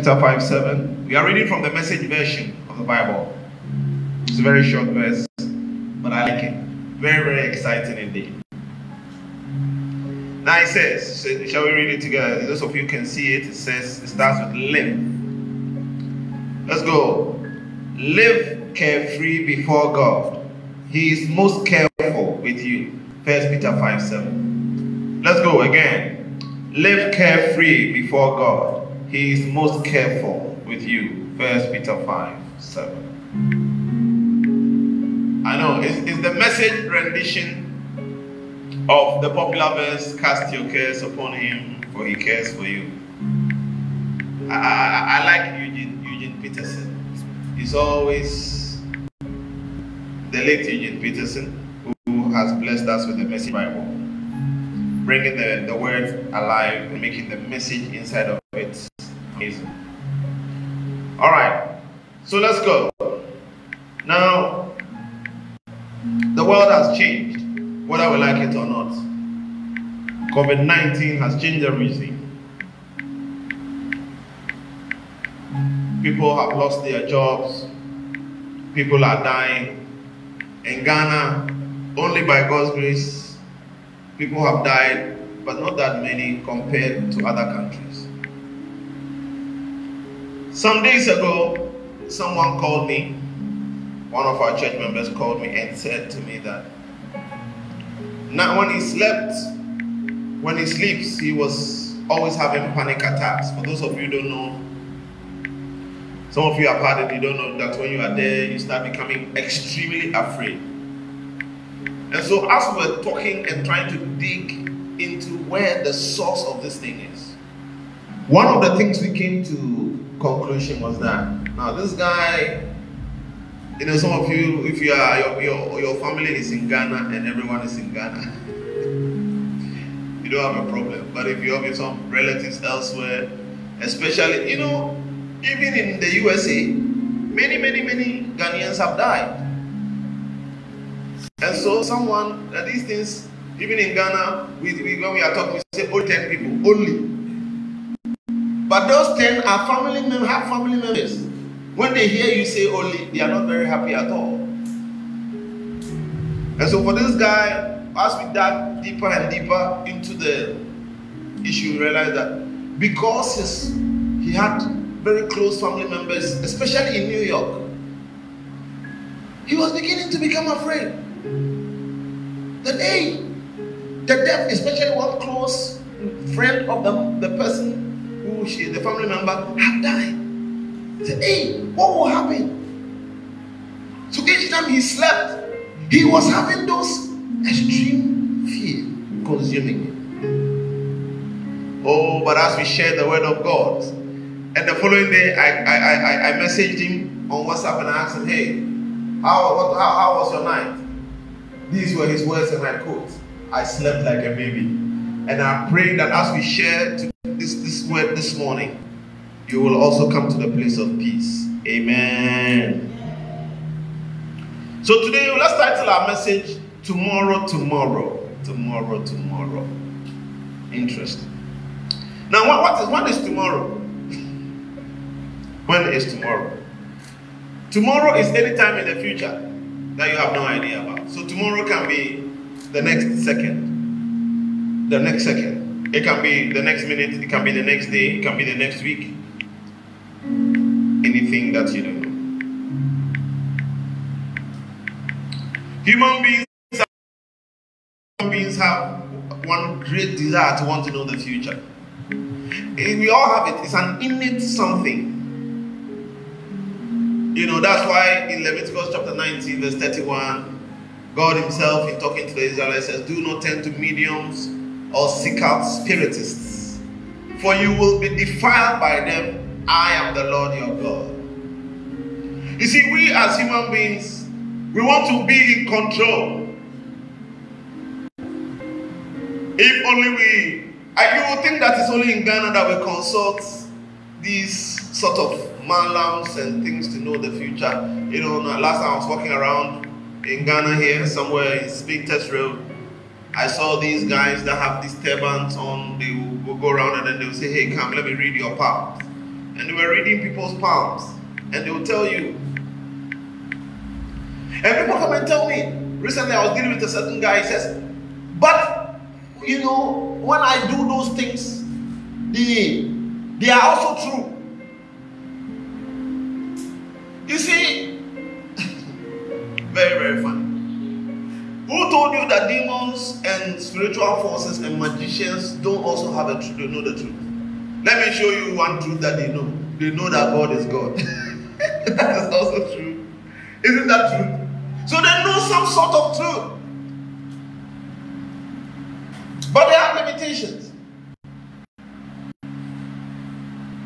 Peter 5 7. We are reading from the message version of the Bible. It's a very short verse, but I like it. Very, very exciting indeed. Now it says, shall we read it together? Those of you can see it. It says, it starts with live. Let's go. Live carefree before God. He is most careful with you. First Peter 5 7. Let's go again. Live carefree before God. He is most careful with you. First Peter 5 7. I know, it's, it's the message rendition of the popular verse, Cast your cares upon him, for he cares for you. I, I, I like Eugene, Eugene Peterson. He's always the late Eugene Peterson who has blessed us with the message Bible, bringing the, the word alive and making the message inside of it amazing. All right, so let's go. Now, the world has changed whether we like it or not. COVID 19 has changed everything. People have lost their jobs, people are dying. In Ghana, only by God's grace, people have died, but not that many compared to other countries. Some days ago, someone called me, one of our church members called me and said to me that now, when he slept, when he sleeps, he was always having panic attacks. For those of you who don't know, some of you have had it, you don't know that when you are there, you start becoming extremely afraid. And so, as we were talking and trying to dig into where the source of this thing is, one of the things we came to conclusion was that now this guy you know, some of you, if you are your, your, your family is in Ghana and everyone is in Ghana, you don't have a problem. But if you have some relatives elsewhere, especially, you know, even in the USA, many, many, many Ghanaians have died. And so someone, uh, these things, even in Ghana, we, we, when we are talking, we say only 10 people, only. But those 10 are family members, have family members. When they hear you say only, they are not very happy at all. And so for this guy, as we dug deeper and deeper into the issue, we realized that because his, he had very close family members, especially in New York, he was beginning to become afraid. That hey, the death, especially one close friend of the, the person who she, the family member, had died. He said, hey, what will happen? So each time he slept, he was having those extreme fear consuming him. Oh, but as we shared the word of God, and the following day I, I, I, I messaged him on WhatsApp and I asked him, hey, how, what, how, how was your night? These were his words and I quote, I slept like a baby. And I pray that as we share this, this word this morning, you will also come to the place of peace. Amen. So today, let's title our message Tomorrow, Tomorrow. Tomorrow, Tomorrow. Interesting. Now, what, what, is, what is tomorrow? when is tomorrow? Tomorrow is any time in the future that you have no idea about. So tomorrow can be the next second, the next second. It can be the next minute, it can be the next day, it can be the next week, anything that you don't know. Human beings, human beings have one great desire to want to know the future. Eh, we all have it. It's an innate something. You know, that's why in Leviticus chapter 19, verse 31, God Himself, in talking to the Israelites, says, Do not turn to mediums or seek out spiritists, for you will be defiled by them I am the Lord your God. You see, we as human beings, we want to be in control. If only we, I, you would think that it's only in Ghana that we consult these sort of malams and things to know the future. You know, last time I was walking around in Ghana here, somewhere in Test Road, I saw these guys that have these turbans on. They will go around and then they will say, "Hey, come, let me read your palms. and they were reading people's palms, and they will tell you. And people come and tell me. Recently, I was dealing with a certain guy. He says, "But you know, when I do those things, they they are also true." You see, very very funny. Who told you that demons and spiritual forces and magicians don't also have a truth? Know the truth. Let me show you one truth that they know. They know that God is God. that is also true. Isn't that true? So they know some sort of truth. But they have limitations.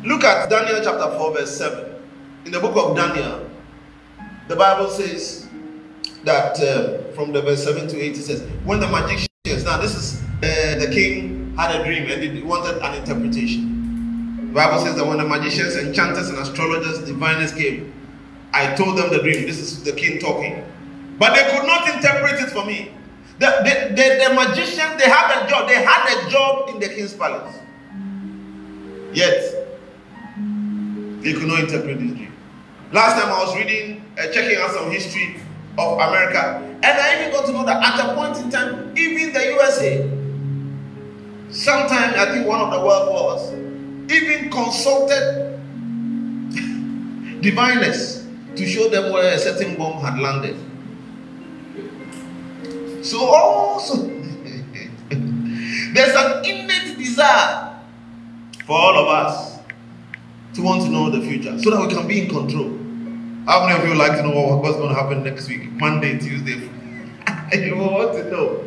Look at Daniel chapter 4, verse 7. In the book of Daniel, the Bible says that uh, from the verse 7 to 8, it says, When the magicians, now this is uh, the king had a dream and he wanted an interpretation. The Bible says that when the magicians, enchanters, and astrologers, diviners came, I told them the dream. This is the king talking. But they could not interpret it for me. The, the, the, the magician, they had a job. They had a job in the king's palace. Yet, they could not interpret this dream. Last time I was reading, uh, checking out some history of America, and I even got to know that at a point in time, even the USA, sometime I think one of the world wars, even consulted diviners to show them where a certain bomb had landed. So also there's an innate desire for all of us to want to know the future so that we can be in control. How many of you like to know what's going to happen next week? Monday, Tuesday. you want to know.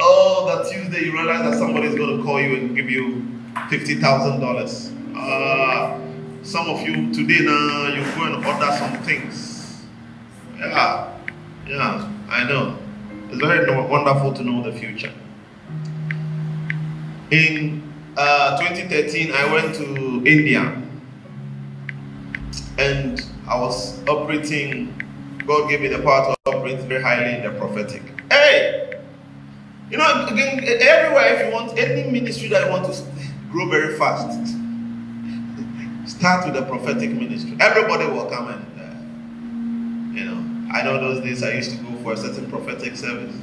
Oh, that Tuesday you realize that somebody is going to call you and give you fifty thousand dollars. Uh, some of you today now you go and order some things. Yeah, yeah, I know. It's very wonderful to know the future. In uh, 2013, I went to India and I was operating. God gave me the power to operate very highly in the prophetic. Hey, you know, again, everywhere if you want any ministry that you want to grow very fast, start with the prophetic ministry. Everybody will come and, uh, you know, I know those days I used to go for a certain prophetic service.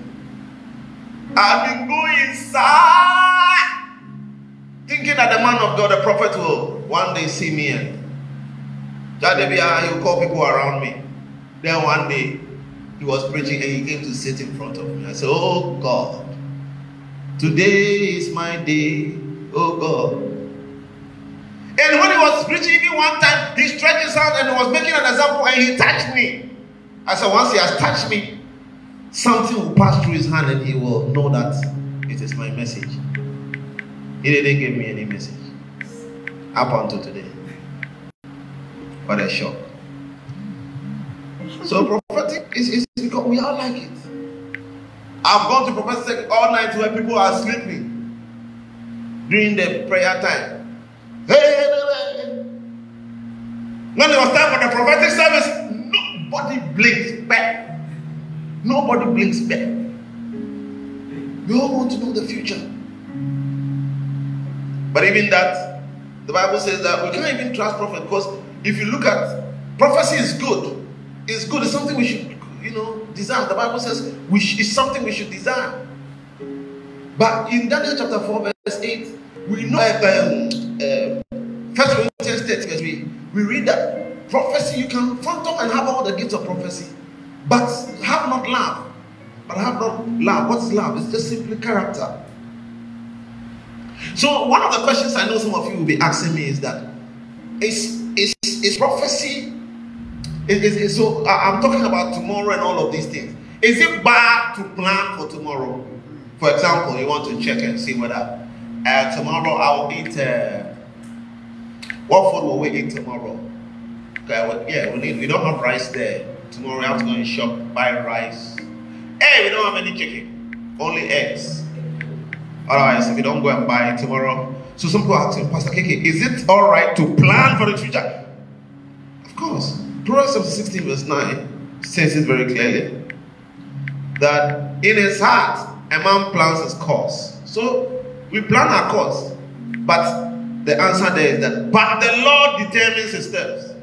I've been going inside thinking that the man of God, the prophet, will one day see me and Jadebia, he will call people around me. Then one day, he was preaching and he came to sit in front of me. I said, Oh God, today is my day. Oh God. And when he was preaching, even one time, he stretched his hand and he was making an example and he touched me. I said, Once he has touched me, something will pass through his hand and he will know that it is my message. He didn't give me any message up until today. What a shock. So prophetic is, is because we all like it. I've gone to prophetic all night where people are sleeping during the prayer time. Hey, when it was time for the prophetic service, nobody blinks back. Nobody blinks back. We all want to know the future. But even that, the Bible says that we can't even trust prophet because if you look at prophecy is good. It's good. It's something we should, you know, desire. The Bible says we sh- it's something we should desire. But in Daniel chapter 4, verse 8, we know um, uh, First Corinthians 30, we, we read that prophecy, you can phantom and have all the gifts of prophecy, but have not love. But have not love. What's love? It's just simply character. So one of the questions I know some of you will be asking me is that is is, is prophecy. Is, is, so I'm talking about tomorrow and all of these things. Is it bad to plan for tomorrow? For example, you want to check and see whether uh, tomorrow I'll eat. Uh, what food will we eat tomorrow? Okay, well, yeah, we need. We don't have rice there. Tomorrow we have to go and shop, buy rice. Hey, we don't have any chicken, only eggs. Otherwise, if you don't go and buy tomorrow, so some people ask him, Pastor KK, is it all right to plan for the future? Of course. Proverbs 16 verse 9 says it very clearly that in his heart a man plans his course. So we plan our course, but The answer there is that, but the Lord determines his steps.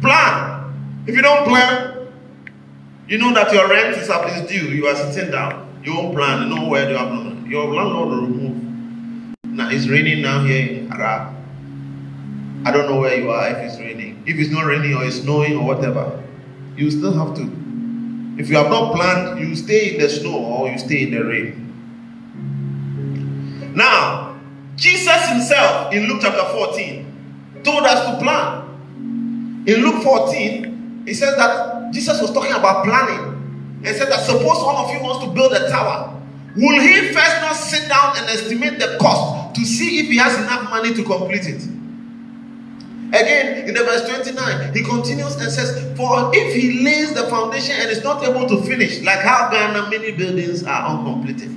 Plan. If you don't plan, you know that your rent is up is due. You are sitting down. You won't plan. You know where you have no. Your landlord will remove. Now it's raining now here in Arab. I don't know where you are if it's raining. If it's not raining or it's snowing or whatever, you still have to. If you have not planned, you stay in the snow or you stay in the rain. Now, Jesus himself in Luke chapter 14 told us to plan. In Luke 14, he says that Jesus was talking about planning and said that suppose one of you wants to build a tower, will he first not sit down and estimate the cost has enough money to complete it? Again, in the verse 29, he continues and says, For if he lays the foundation and is not able to finish, like how Ghana many buildings are uncompleted.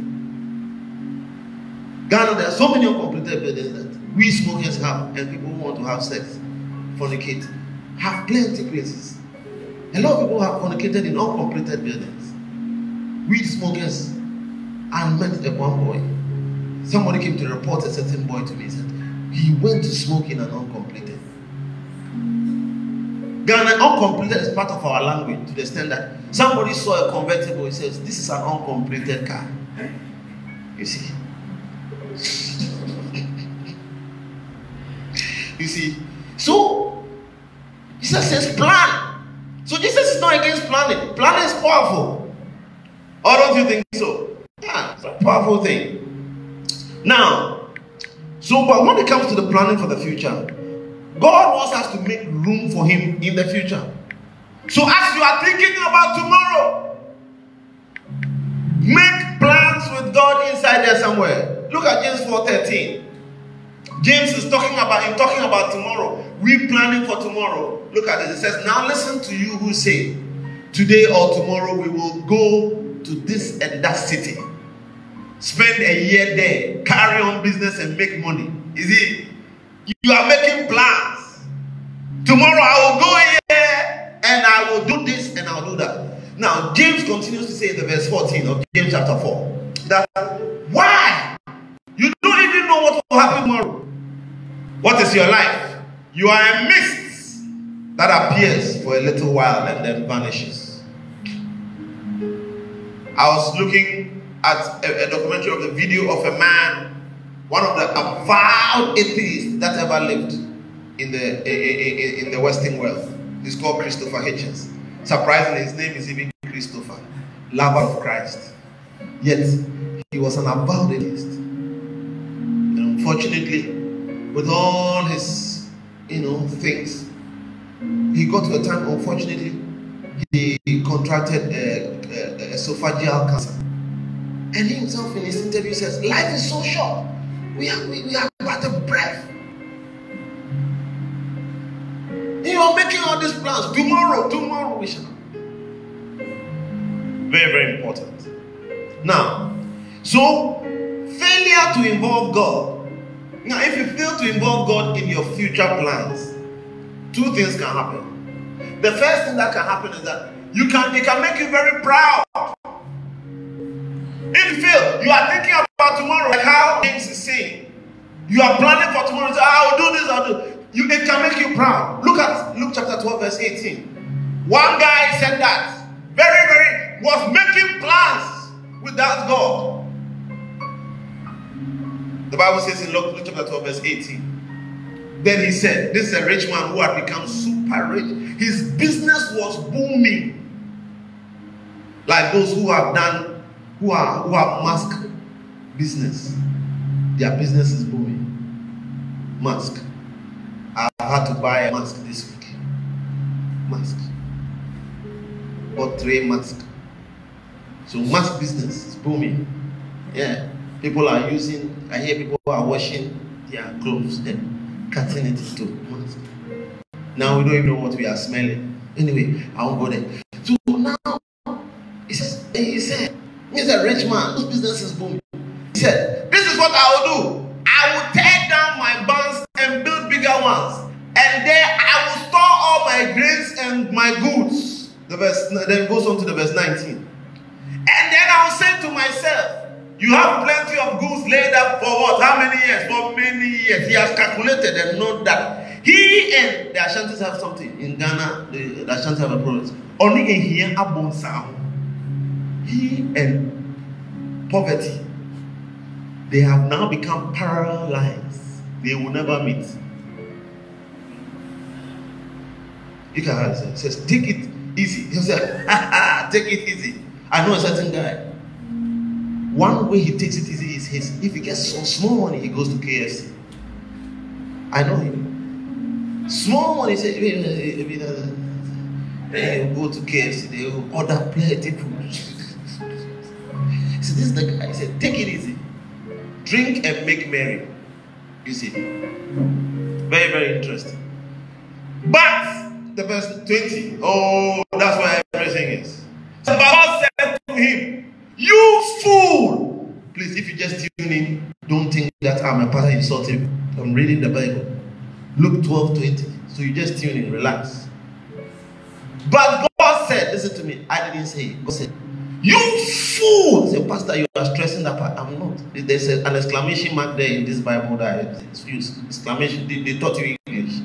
Ghana, there are so many uncompleted buildings that we smokers have, and people who want to have sex, fornicate, have plenty places. A lot of people have fornicated in uncompleted buildings. Weed smokers. I met a one boy. Somebody came to report a certain boy to me. He said he went to smoke in an uncompleted. Ghana uncompleted is part of our language to the extent that somebody saw a convertible. He says, This is an uncompleted car. You see. you see. So, Jesus says, Plan. So, Jesus is not against planning. Planning is powerful. Or don't you think so? Yeah, it's a powerful thing. Now, so but when it comes to the planning for the future, God wants us to make room for Him in the future. So as you are thinking about tomorrow, make plans with God inside there somewhere. Look at James 4:13. James is talking about him talking about tomorrow. We planning for tomorrow. Look at it. It says, Now listen to you who say, Today or tomorrow we will go to this and that city. Spend a year there, carry on business and make money. Is it you are making plans. Tomorrow I will go here and I will do this and I'll do that. Now, James continues to say in the verse 14 of James chapter 4 that why? You don't even know what will happen tomorrow. What is your life? You are a mist that appears for a little while and then vanishes. I was looking at a, a documentary of the video of a man one of the avowed atheists that ever lived in the in, the Western world. He's called Christopher Hitchens. Surprisingly, his name is even Christopher, lover of Christ. Yet he was an avowed atheist. And unfortunately, with all his you know things, he got to a time. Unfortunately, he contracted a, a, esophageal cancer. And he himself in his interview says, Life is so short. We are, we, we are but a breath. You are making all these plans. Tomorrow, tomorrow we shall. Very, very important. Now, so failure to involve God. Now, if you fail to involve God in your future plans, two things can happen. The first thing that can happen is that you can it can make you very proud. If you fail, you are thinking about tomorrow, like how James is saying. You are planning for tomorrow. Say, I'll do this, I'll do. You, it can make you proud. Look at Luke chapter 12, verse 18. One guy said that. Very, very, was making plans without God. The Bible says in Luke, Luke chapter 12, verse 18. Then he said, This is a rich man who had become super rich. His business was booming. Like those who have done who are who have mask business. Their business is booming. Mask. I've had to buy a mask this week. Mask. Bought three masks. So mask business is booming. Yeah. People are using, I hear people are washing their clothes and cutting it into mask. Now we don't even know what we are smelling. Anyway, I won't go there. So now he says, he said, He's a rich man whose business is booming. He said, This is what I will do. I will tear down my barns and build bigger ones. And there I will store all my grains and my goods. The verse then goes on to the verse 19. And then I will say to myself, You have plenty of goods laid up for what? How many years? For many years. He has calculated and known that he and the Ashantis have something in Ghana. The, the Ashantis have a problem. Only in here, he and poverty, they have now become lines. They will never meet. You can answer. He says, take it easy. He said, take it easy. I know a certain guy. One way he takes it easy is his if he gets some small money, he goes to KFC. I know him. Small money, he doesn't, then he'll go to KFC, they will order plenty food. Said, This is the guy. He said, Take it easy. Drink and make merry. You see. Very, very interesting. But the verse 20, oh, that's where everything is. So God said to him, you fool! Please, if you just tune in, don't think that I'm a pastor insulting. I'm reading the Bible. Luke 12 20. So you just tune in, relax. But God said, listen to me, I didn't say it. God said, You fool! Say, Pastor, you are stressing that part. I'm not. There's an exclamation mark there in this Bible that. Exclamation, they, they taught you English.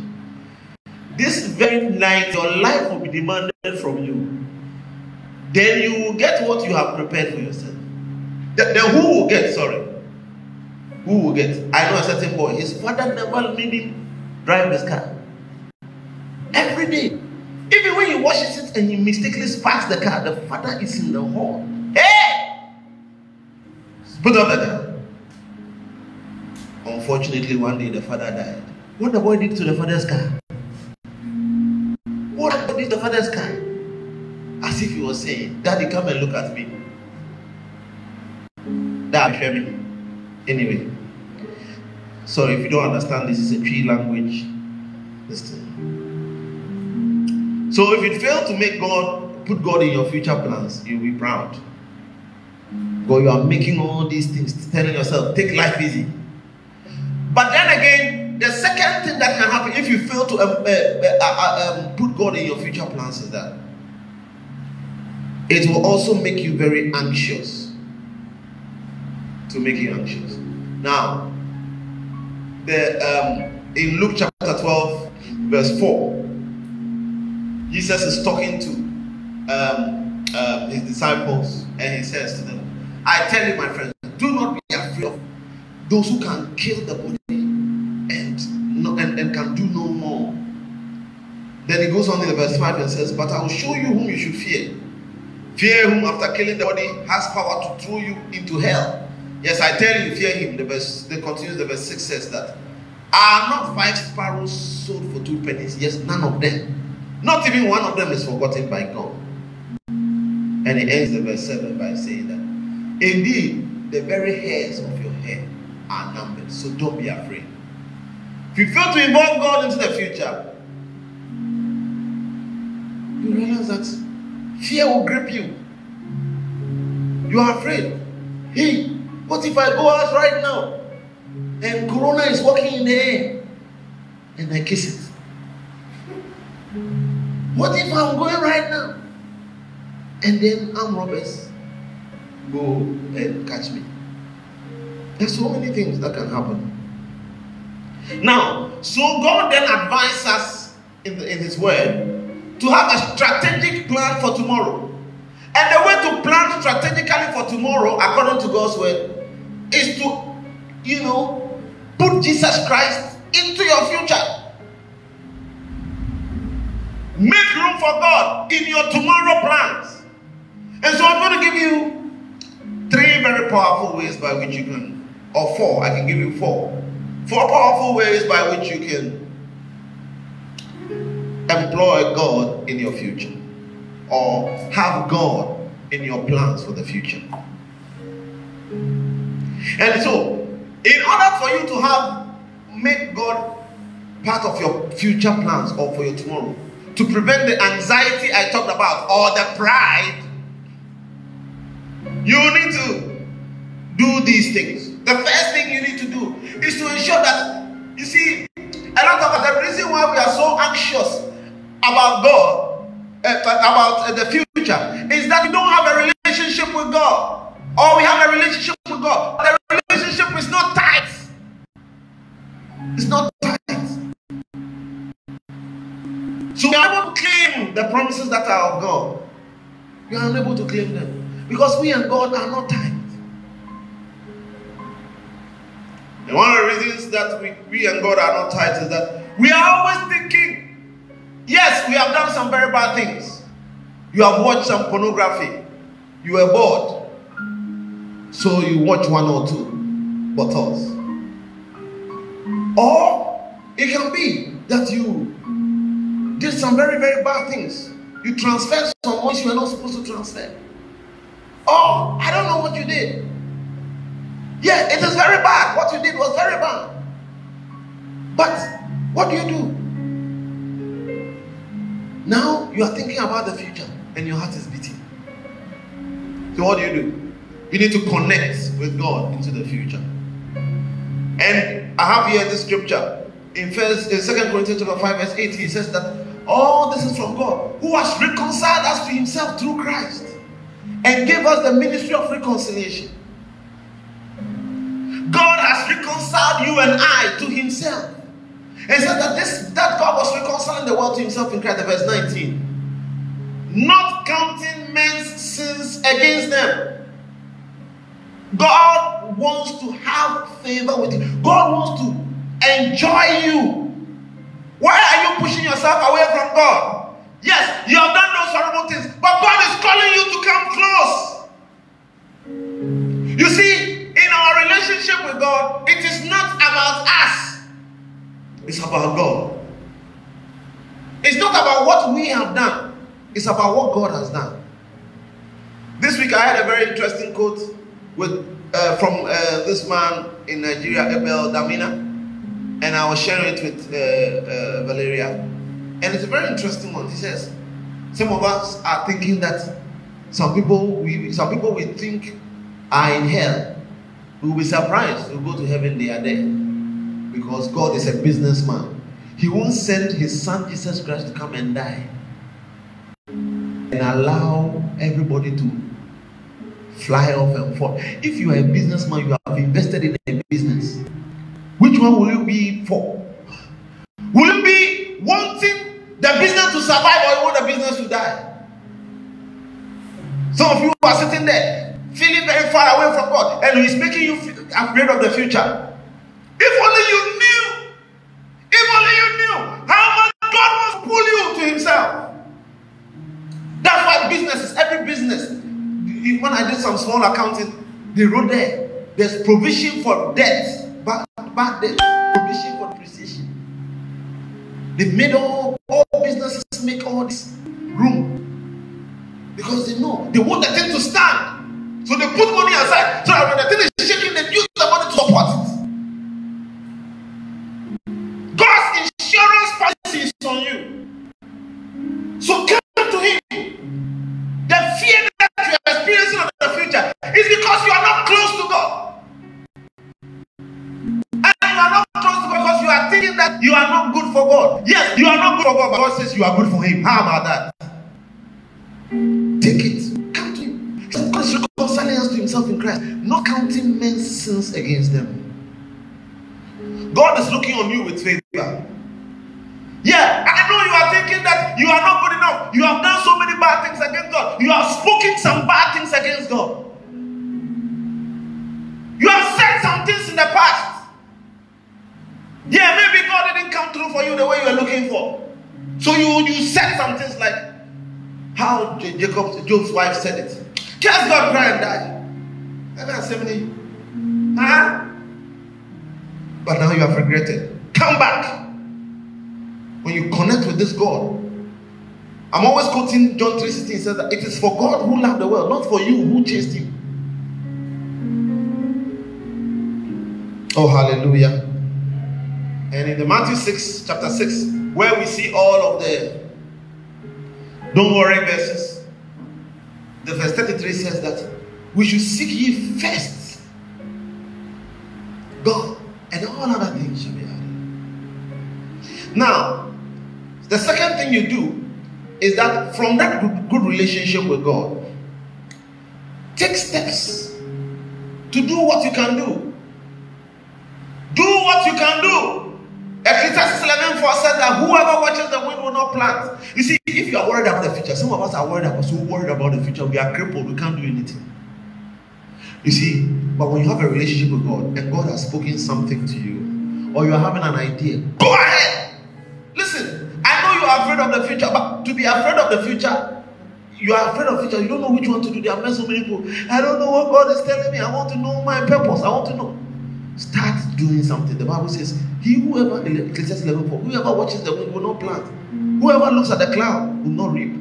This very night, your life will be demanded from you then you will get what you have prepared for yourself. Then, who will get? Sorry. Who will get? I know a certain boy. His father never made him drive his car. Every day. Even when he washes it and he mistakenly sparks the car, the father is in the hall. Hey! Put up the car. Unfortunately, one day the father died. What the boy did to the father's car? What did the father's car? As if he was saying, Daddy, come and look at me. Dad, hear me. Anyway. So if you don't understand this is a tree language. Listen. So if you fail to make God put God in your future plans, you'll be proud. But you are making all these things, telling yourself, take life easy. But then again, the second thing that can happen if you fail to um, uh, uh, uh, um, put God in your future plans is that it will also make you very anxious. To make you anxious. Now, the um, in Luke chapter 12, verse 4, Jesus is talking to um, uh, his disciples and he says to them, I tell you, my friends, do not be afraid of those who can kill the body and, no, and, and can do no more. Then he goes on in verse 5 and says, But I will show you whom you should fear. Fear whom after killing the body has power to throw you into hell. Yes, I tell you, fear him. The verse they continues, the verse 6 says that. Are not five sparrows sold for two pennies? Yes, none of them. Not even one of them is forgotten by God. And he ends the verse 7 by saying that indeed the very hairs of your head are numbered. So don't be afraid. If you fail to involve God into the future, you realize that Fear will grip you. You are afraid. Hey, what if I go out right now and Corona is walking in the air and I kiss it? What if I'm going right now and then armed robbers go and catch me? There's so many things that can happen. Now, so God then advises us in, the, in His Word to have a strategic plan for tomorrow. And the way to plan strategically for tomorrow, according to God's word, is to, you know, put Jesus Christ into your future. Make room for God in your tomorrow plans. And so I'm going to give you three very powerful ways by which you can, or four, I can give you four. Four powerful ways by which you can employ God in your future or have God in your plans for the future. And so, in order for you to have make God part of your future plans or for your tomorrow, to prevent the anxiety I talked about or the pride, you need to do these things. The first thing you need to do is to ensure that, you see, a lot of the reason why we are so anxious about God, eh, about eh, the future, is that we don't have a relationship with God. Or we have a relationship with God. But the relationship is not tight. It's not tight the promises that are of God, you are unable to claim them because we and God are not tied. And one of the reasons that we, we and God are not tied is that we are always thinking, yes, we have done some very bad things. You have watched some pornography. You were bored. So you watch one or two us. Or it can be that you did some very, very bad things. You transferred some money you were not supposed to transfer. Or I don't know what you did. Yeah, it is very bad. What you did was very bad. But what do you do? Now you are thinking about the future and your heart is beating. So what do you do? You need to connect with God into the future. And I have here this scripture in first in Second Corinthians chapter 5, verse 8. He says that all this is from God, who has reconciled us to himself through Christ and gave us the ministry of reconciliation. God has reconciled you and I to himself. And said that this that God was reconciling the world to himself in Christ, verse 19. Not counting men's sins against them. God wants to have favor with you. God wants to enjoy you. Why are you pushing yourself away from God? Yes, you have done those horrible things, but God is calling you to come close. You see, in our relationship with God, it is not about us, it's about God. It's not about what we have done, it's about what God has done. This week I had a very interesting quote with uh, from uh, this man in Nigeria, Abel Damina, and I was sharing it with uh, uh, Valeria, and it's a very interesting one. He says, "Some of us are thinking that some people we some people we think are in hell. We will be surprised. We will go to heaven. They are there because God is a businessman. He won't send His Son Jesus Christ to come and die and allow everybody to fly off and fall. If you are a businessman, you have invested in a business. Which one will you be for? Will you be wanting the business to survive or you want the business to die? Some of you are sitting there feeling very far away from God and He's making you afraid of the future. If only you knew, if only you knew how much God to pull you to Himself. That's why business is every business when I did some small accounting, they wrote there, there's provision for debt, bad debt, provision for depreciation. They made all, all businesses make all this room because they know they want the thing to stand. So they put money aside so that when the thing is for God, but God says you are good for Him. How about that? Take it. Come to Him. God reconciling us to Himself in Christ, not counting men's sins against them. God is looking on you with favor. Yeah, I know you are thinking that you are not good enough. You have done so many bad things against God. You have spoken some bad things against God. You have said some things in the past. Yeah, maybe God didn't come through for you the way you were looking for. So you, you said some things like how Jacob, Job's wife said it. Curse God, cry and die. And that's Huh? But now you have regretted. Come back when you connect with this God. I'm always quoting John 3:16 says that it is for God who loved the world, not for you who chased him. Oh, hallelujah. And in the Matthew 6, chapter 6, where we see all of the don't worry verses, the verse 33 says that we should seek ye first God, and all other things shall be added. Now, the second thing you do is that from that good, good relationship with God, take steps to do what you can do. Do what you can do. Ecclesiastes 11 4 says that whoever watches the wind will not plant. You see, if you are worried about the future, some of us are worried about so worried about the future, we are crippled, we can't do anything. You see, but when you have a relationship with God and God has spoken something to you, or you are having an idea, go ahead. Listen, I know you are afraid of the future, but to be afraid of the future, you are afraid of future, you don't know which one to do. There are so many people. I don't know what God is telling me. I want to know my purpose. I want to know. Start doing something. The Bible says, He whoever Ecclesiastes 11 4, whoever watches the wind will not plant. Whoever looks at the cloud will not reap.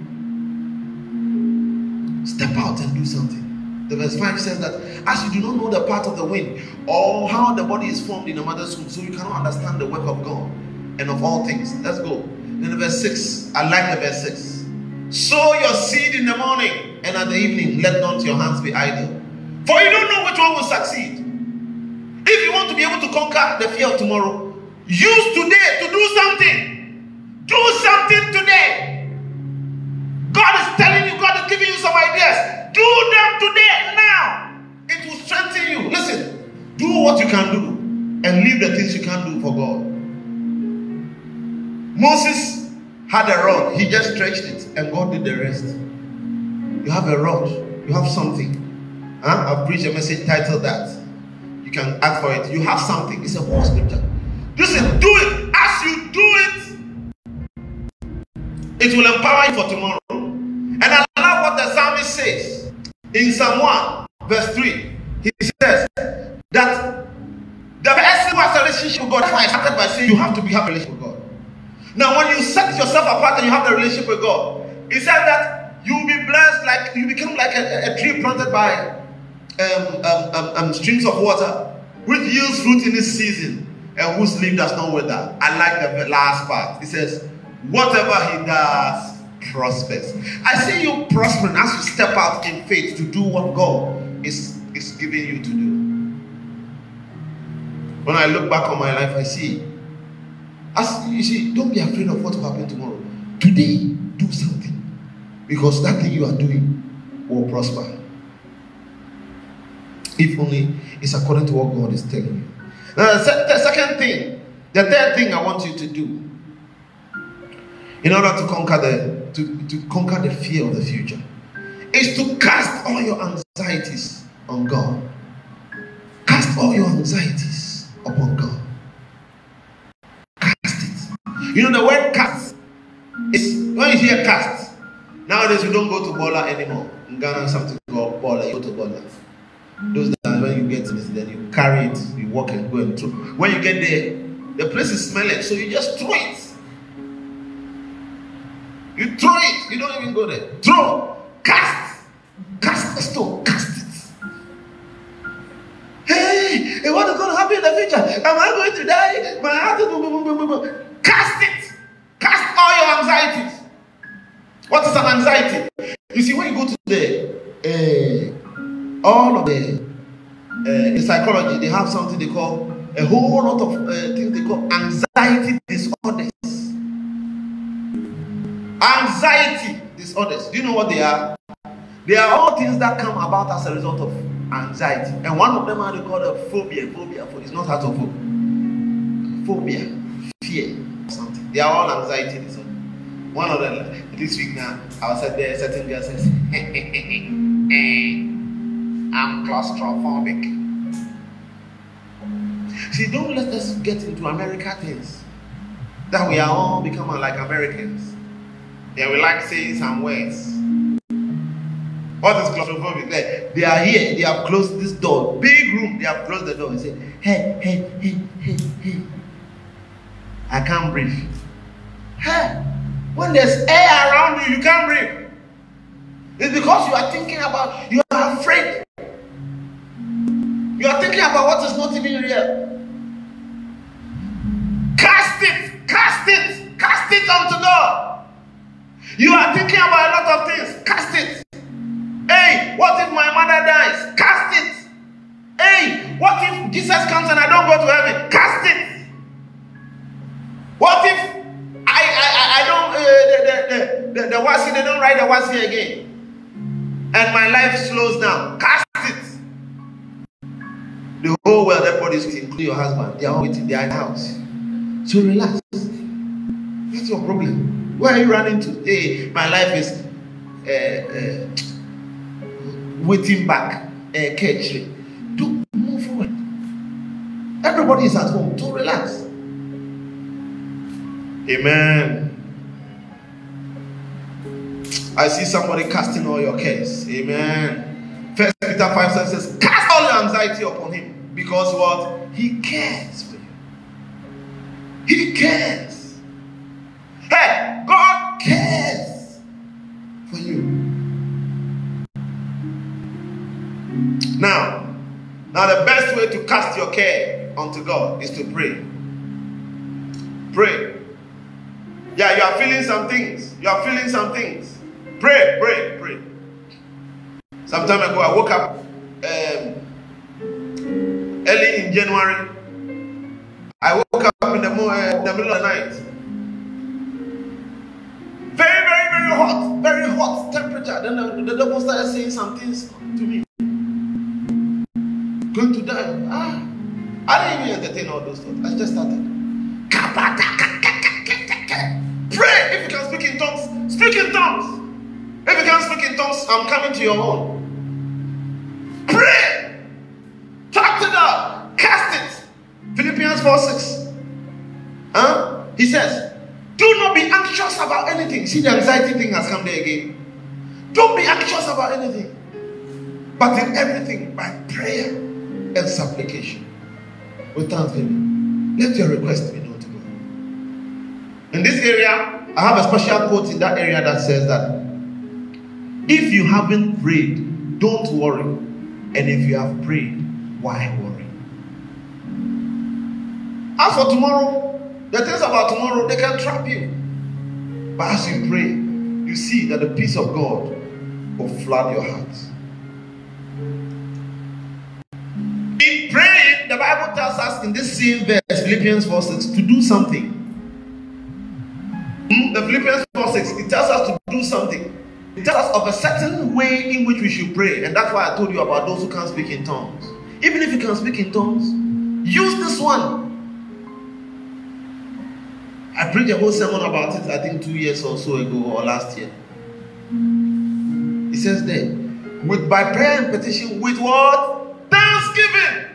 Step out and do something. The verse 5 says that as you do not know the part of the wind or how the body is formed in a mother's womb, so you cannot understand the work of God and of all things. Let's go. Then the verse 6. I like the verse 6. Sow your seed in the morning, and at the evening, let not your hands be idle. For you don't know which one will succeed. If you want to be able to conquer the fear of tomorrow, use today to do something. Do something today. God is telling you, God is giving you some ideas. Do them today, now. It will strengthen you. Listen, do what you can do and leave the things you can't do for God. Moses had a rod, he just stretched it, and God did the rest. You have a rod, you have something. Huh? I've preached a message titled that. You can ask for it. You have something. It's a whole scripture. Listen, do it. As you do it, it will empower you for tomorrow. And I love what the psalmist says in Psalm 1, verse 3. He says that the person who has a relationship with God, that's why I started by saying you have to be relationship with God. Now, when you set yourself apart and you have the relationship with God, He said that you will be blessed, like you become like a, a tree planted by um, um, um, um, streams of water, which yields fruit in its season, and whose leaf does not wither. I like the last part. It says, "Whatever he does prospers." I see you prospering as you step out in faith to do what God is is giving you to do. When I look back on my life, I see as you see, don't be afraid of what will happen tomorrow. Today, do something. Because that thing you are doing will prosper. If only it's according to what God is telling you. Uh, now, the second thing, the third thing I want you to do in order to conquer the to, to conquer the fear of the future is to cast all your anxieties on God. Cast all your anxieties upon God. Cast it. You know the word cast is when you hear cast. Nowadays we don't go to Bola anymore. In Ghana, something called Bola. You go to Bola. Those when you get this, then you carry it, you walk and go and throw. When you get there, the place is smelling, so you just throw it. You throw it. You don't even go there. Throw. Cast. Cast the stone. Cast it. Hey, what is going to happen in the future? Am I going to die? My heart is. Cast it. Cast all your anxieties. What is an anxiety? You see, when you go to the uh, all of the uh, in psychology, they have something they call a whole lot of uh, things they call anxiety disorders. Anxiety disorders. Do you know what they are? They are all things that come about as a result of anxiety, and one of them are they a phobia. Phobia, it's not to phobia, fear. They are all anxiety disorder. One of them this week now, I was at there, certain girl says, I'm claustrophobic. See, don't let us get into America things. That we are all becoming like Americans. Yeah, we like saying some words. What is claustrophobic? They, they are here, they have closed this door, big room, they have closed the door and say, hey, hey, hey, hey, hey. I can't breathe. Hey, when there's air around you, you can't breathe. It's because you are thinking about, you are afraid. You are thinking about what is not even real. Cast it, cast it unto God. You are thinking about a lot of things. Cast it. Hey, what if my mother dies? Cast it. Hey, what if Jesus comes and I don't go to heaven? Cast it. What if I I, I don't uh, the, the, the, the, the wasi, they don't write the wasi again. And my life slows down. Cast it. The whole world, everybody's waiting, including your husband. They are waiting, they are in the house. So relax. What's your problem? Where are you running to? Hey, my life is uh, uh, waiting back. Uh, catch Do move forward. Everybody is at home. To relax. Amen. I see somebody casting all your cares. Amen. First Peter 5 says, Cast all your anxiety upon him. Because what? He cares for you. He cares. Hey, God cares for you. Now, now the best way to cast your care onto God is to pray. Pray. Yeah, you are feeling some things. You are feeling some things. Pray, pray, pray. Some time ago, I woke up um, early in January. I woke up in the, uh, the middle of the night. Then the, the devil started saying some things to me. Going to die. Ah. I didn't even entertain all those thoughts. I just started. Pray if you can speak in tongues. Speak in tongues. If you can't speak in tongues, I'm coming to your own. Pray. Talk to God. Cast it. Philippians 4 6. Huh? He says, Do not be anxious about anything. See, the anxiety thing has come there again. Don't be anxious about anything. But in everything, by prayer and supplication, with thanksgiving, let your request be known to God. In this area, I have a special quote in that area that says that if you haven't prayed, don't worry. And if you have prayed, why worry? As for tomorrow, the things about tomorrow, they can trap you. But as you pray, you see that the peace of God will flood your heart. In praying, the Bible tells us in this same verse, Philippians 4 6, to do something. Hmm? The Philippians 4 6, it tells us to do something. It tells us of a certain way in which we should pray. And that's why I told you about those who can't speak in tongues. Even if you can speak in tongues, use this one. I preached a whole sermon about it, I think two years or so ago or last year. He says there, with by prayer and petition, with what? Thanksgiving.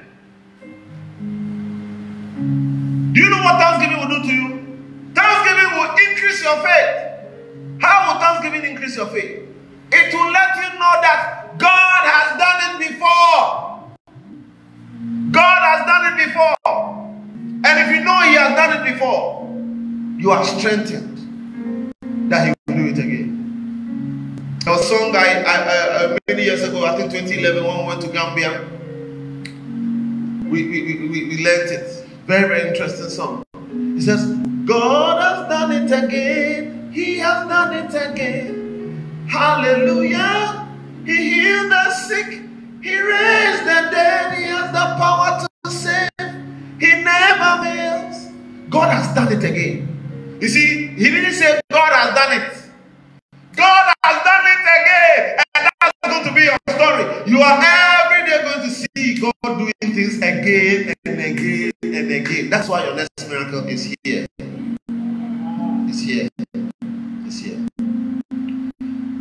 Do you know what thanksgiving will do to you? Thanksgiving will increase your faith. How will thanksgiving increase your faith? It will let you know that God has done it before. God has done it before. And if you know He has done it before, you are strengthened that He will do it again. There was a song I, I, I, uh, many years ago, I think 2011, when we went to Gambia. We, we, we, we learned it. Very, very interesting song. It says, God has done it again. He has done it again. Hallelujah. He healed the sick. He raised the dead. He has the power to save. He never fails. God has done it again. You see, he didn't say God has done it. Are every day going to see God doing things again and again and again. That's why your next miracle is here. It's here.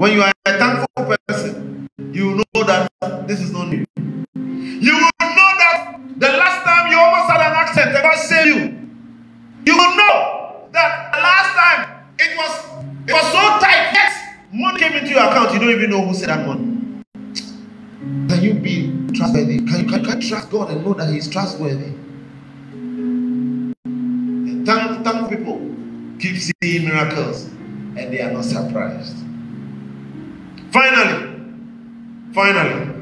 When you are a thankful person, you know that this is not new. You will know that the last time you almost had an accident, God saved you. You will know that the last time it was it was so tight. Yes, money came into your account. You don't even know who said that money. Trust God and know that He is trustworthy? And thank, thank people keep seeing miracles and they are not surprised. Finally, finally,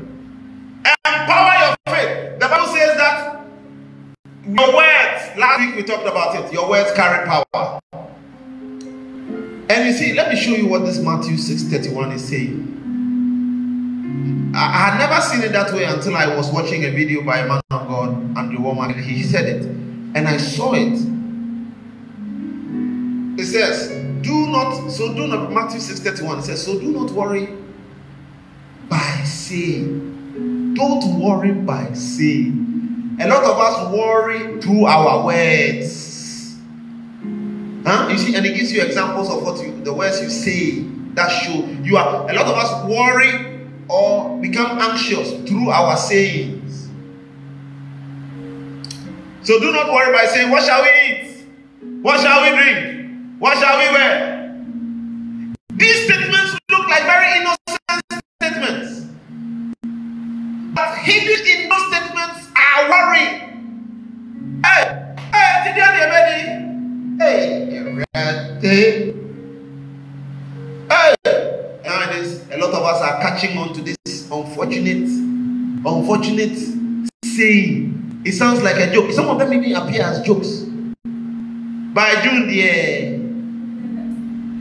empower your faith. The Bible says that your words, last week we talked about it, your words carry power. And you see, let me show you what this Matthew 6 31 is saying. I, had never seen it that way until I was watching a video by a man of God, Andrew Wommack. He said it, and I saw it. It says, do not, so do not, Matthew 6 31, says, so do not worry by saying. Don't worry by saying. A lot of us worry through our words. Huh? You see, and it gives you examples of what you the words you say that show you are a lot of us worry or become anxious through our sayings. So do not worry by saying, What shall we eat? What shall we drink? What shall we wear? These statements look like very innocent statements. But hidden in those statements are worry. Hey, hey, did you Hey, hey, hey. Nowadays, a lot of us are catching on unfortunate, unfortunate saying. It sounds like a joke. Some of them even appear as jokes. By June, yeah,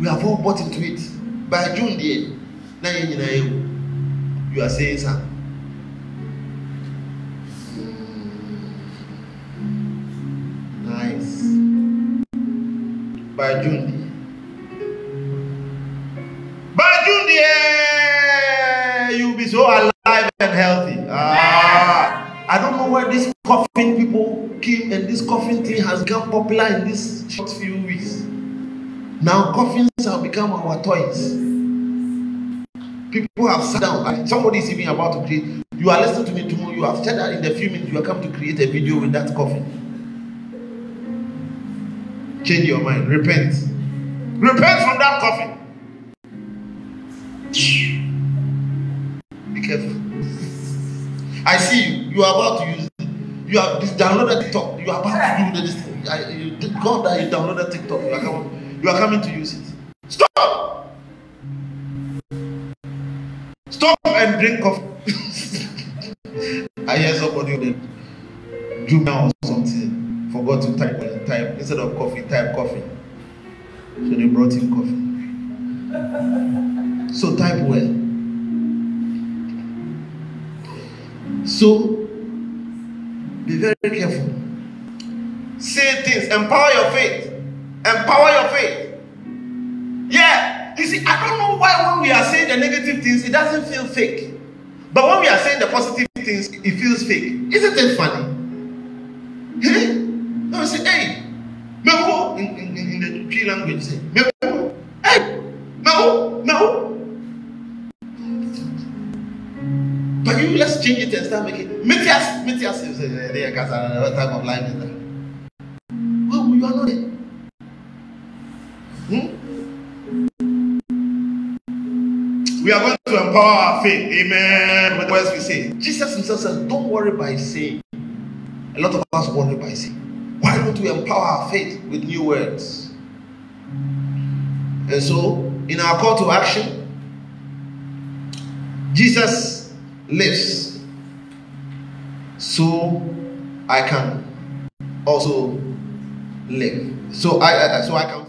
we have all bought into it. By June, yeah, now you are saying something. Nice. By June, popular in this short few weeks. Now, coffins have become our toys. People have sat down. Somebody is even about to create. You are listening to me tomorrow. You have said that in a few minutes you are coming to create a video with that coffin. Change your mind. Repent. Repent from that coffin. Be careful. I see you. You are about to use it. You have downloaded TikTok. You are about to do this. I, you, God that you downloaded TikTok. You are, coming, you are coming to use it. Stop. Stop and drink coffee. I hear somebody on Jumia or something forgot to type type instead of coffee type coffee. So they brought him coffee. So type well. So be very careful. Things, empower your faith. Empower your faith. Yeah. You see, I don't know why when we are saying the negative things, it doesn't feel fake. But when we are saying the positive things, it feels fake. Isn't it funny? Hey, no, say, hey, no, in, in, in the tree language, say, no, hey, no, no. But you let's change it and start making Matthias, Matthias is because another type of there. We are going to empower our faith. Amen. What else we say? Jesus himself says, Don't worry by saying. A lot of us worry by saying. Why don't we empower our faith with new words? And so, in our call to action, Jesus lives so I can also live. So I so I can